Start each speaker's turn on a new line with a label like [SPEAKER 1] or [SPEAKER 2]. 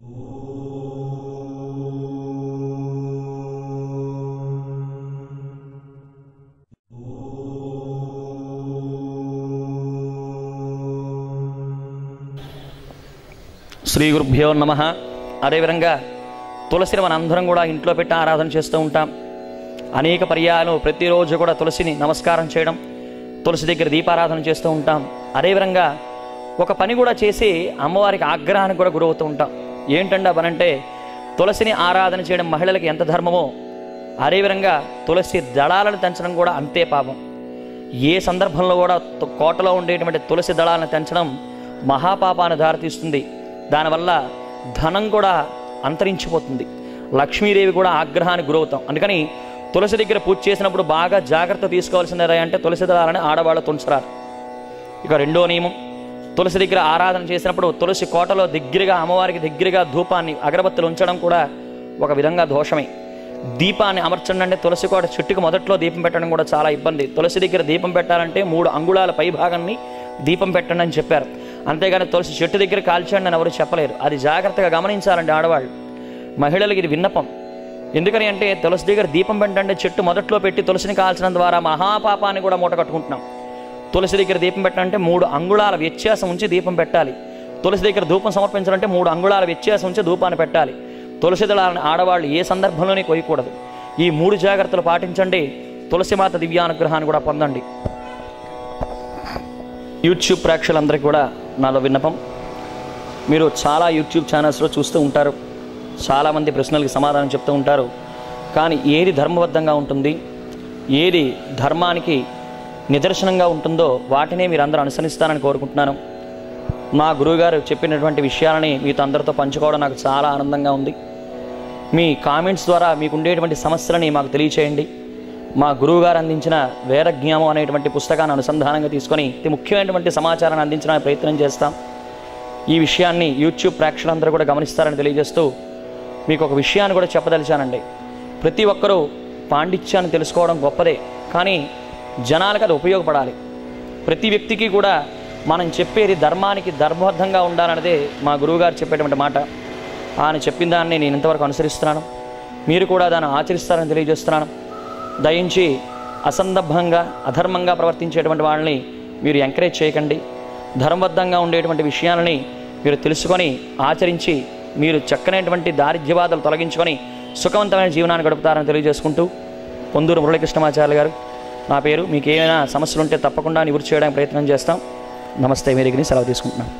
[SPEAKER 1] శ్రీ గురుభ్యో నమ. అదేవిధంగా తులసిని మన అందరం కూడా ఇంట్లో పెట్టి ఆరాధన చేస్తూ ఉంటాం. అనేక పర్యాయాలు ప్రతిరోజు కూడా తులసిని నమస్కారం చేయడం తులసి దగ్గర దీపారాధన చేస్తూ ఉంటాం. అదేవిధంగా ఒక పని కూడా చేసి అమ్మవారికి ఆగ్రహానికి కూడా గురవుతూ ఉంటాం. ఏంటంటే అవనంటే తులసిని ఆరాధన చేయడం మహిళలకు ఎంత ధర్మమో అదేవిధంగా తులసి దళాలను తెంచడం కూడా అంతే పాపం. ఏ సందర్భంలో కూడా కోటలో ఉండేటువంటి తులసి దళాలను తెంచడం మహాపాపాన్ని దారితీస్తుంది. దానివల్ల ధనం కూడా అంతరించిపోతుంది. లక్ష్మీదేవి కూడా ఆగ్రహానికి గురవుతాం. అందుకని తులసి దగ్గర పూజ చేసినప్పుడు బాగా జాగ్రత్త తీసుకోవాల్సింది అంటే తులసి దళాలని ఆడవాళ్ళు తుంచరారు ఇక రెండో నియమం తులసి దగ్గర ఆరాధన చేసినప్పుడు తులసి కోటలో దగ్గరగా అమ్మవారికి దగ్గరగా ధూపాన్ని అగరబత్తులు ఉంచడం కూడా ఒక విధంగా దోషమే. దీపాన్ని అమర్చండి అంటే తులసి కోట చుట్టుకు మొదట్లో దీపం పెట్టడం కూడా చాలా ఇబ్బంది. తులసి దగ్గర దీపం పెట్టాలంటే మూడు అంగుళాల పై భాగాన్ని దీపం పెట్టండి అని చెప్పారు. అంతేగాని తులసి చెట్టు దగ్గర కాల్చండి అని ఎవరు చెప్పలేరు. అది జాగ్రత్తగా గమనించాలండి ఆడవాళ్ళు. మహిళలకు ఇది విన్నపం. ఎందుకని అంటే తులసి దగ్గర దీపం పెట్టండి. చెట్టు మొదట్లో పెట్టి తులసిని కాల్చడం ద్వారా మహాపాపాన్ని కూడా మూట కట్టుకుంటున్నాం. తులసి దగ్గర దీపం పెట్టాలంటే మూడు అంగుళాల వ్యత్యాసం ఉంచి దీపం పెట్టాలి. తులసి దగ్గర ధూపం సమర్పించాలంటే మూడు అంగుళాల వ్యత్యాసం ఉంచి ధూపాన్ని పెట్టాలి. తులసి దళాలను ఆడవాళ్ళు ఏ సందర్భంలోనే కొయ్యకూడదు. ఈ మూడు జాగ్రత్తలు పాటించండి. తులసిమాత దివ్యానుగ్రహాన్ని కూడా పొందండి. యూట్యూబ్ ప్రేక్షకులందరికీ కూడా నాలో విన్నపం. మీరు చాలా యూట్యూబ్ ఛానల్స్లో చూస్తూ ఉంటారు. చాలామంది ప్రశ్నలకు సమాధానం చెప్తూ ఉంటారు. కానీ ఏది ధర్మబద్ధంగా ఉంటుంది? ఏది ధర్మానికి నిదర్శనంగా ఉంటుందో వాటినే మీరు అందరూ అనుసరిస్తారని కోరుకుంటున్నాను. మా గురువుగారు చెప్పినటువంటి విషయాలని మీతో అందరితో పంచుకోవడం నాకు చాలా ఆనందంగా ఉంది. మీ కామెంట్స్ ద్వారా మీకు ఉండేటువంటి సమస్యలని మాకు తెలియచేయండి. మా గురువుగారు అందించిన వేరజ్ఞానం అనేటువంటి పుస్తకాన్ని అనుసంధానంగా తీసుకొని ఇది ముఖ్యమైనటువంటి సమాచారాన్ని అందించడానికి ప్రయత్నం చేస్తాం. ఈ విషయాన్ని యూట్యూబ్ ప్రేక్షకులందరూ కూడా గమనిస్తారని తెలియజేస్తూ మీకు ఒక విషయాన్ని కూడా చెప్పదలిచానండి. ప్రతి ఒక్కరూ పాండిత్యాన్ని తెలుసుకోవడం గొప్పదే. కానీ జనాలకు అది ఉపయోగపడాలి. ప్రతి వ్యక్తికి కూడా మనం చెప్పేది ధర్మానికి ధర్మబద్ధంగా ఉండాలన్నదే మా గురువుగారు చెప్పేటువంటి మాట. ఆయన చెప్పిన దాన్ని నేను ఇంతవరకు అనుసరిస్తున్నాను. మీరు కూడా దాన్ని ఆచరిస్తారని తెలియజేస్తున్నాను. దయించి అసందర్భంగా అధర్మంగా ప్రవర్తించేటువంటి వాళ్ళని మీరు ఎంకరేజ్ చేయకండి. ధర్మబద్ధంగా ఉండేటువంటి విషయాలని మీరు తెలుసుకొని ఆచరించి మీరు చక్కనైనటువంటి దారిద్ర్యవాదాలు తొలగించుకొని సుఖవంతమైన జీవనాన్ని గడుపుతారని తెలియజేసుకుంటూ పొందూరు మురళీకృష్ణమాచార్య గారు. నా పేరు మీకు ఏమైనా సమస్యలు ఉంటే తప్పకుండా నివృత్తి చేయడానికి ప్రయత్నం చేస్తాం. నమస్తే మీ దగ్గర సెలవు తీసుకుంటున్నాను